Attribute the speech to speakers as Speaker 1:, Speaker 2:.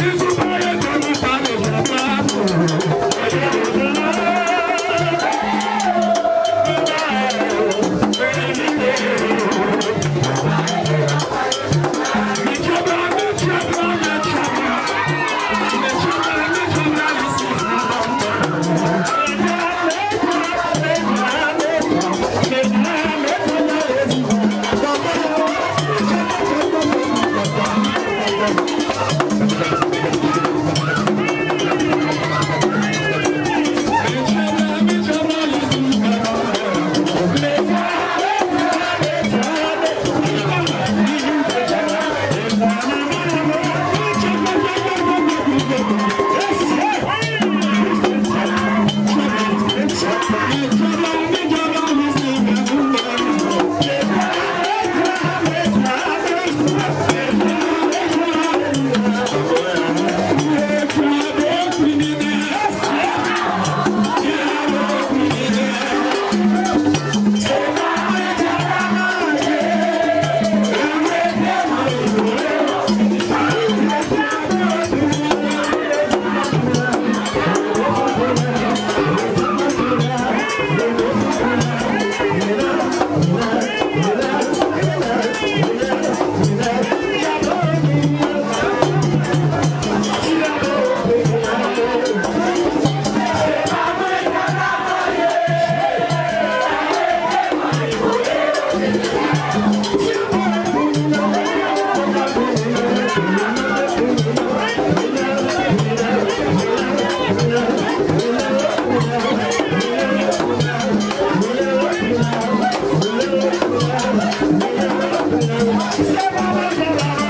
Speaker 1: Isso Bye-bye.